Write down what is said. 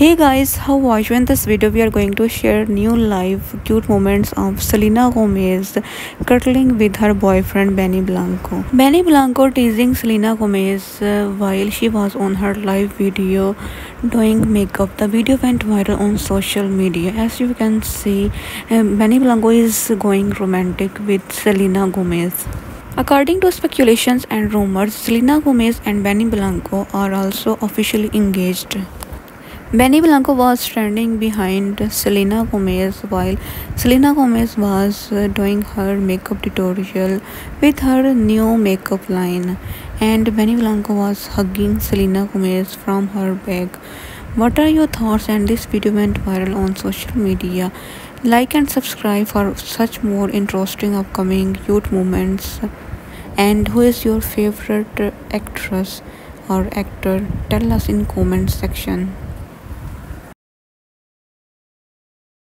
hey guys how are you? In this video we are going to share new live cute moments of selena gomez cuddling with her boyfriend benny blanco. Benny blanco teasing selena gomez uh, while she was on her live video doing makeup. The video went viral on social media. As you can see um, benny blanco is going romantic with selena gomez. According to speculations and rumors, Selena Gomez and Benny Blanco are also officially engaged. Benny Blanco was standing behind Selena Gomez while Selena Gomez was uh, doing her makeup tutorial with her new makeup line and Benny Blanco was hugging Selena Gomez from her back. What are your thoughts and this video went viral on social media. Like and subscribe for such more interesting upcoming cute moments. And who is your favorite actress or actor? Tell us in comment section.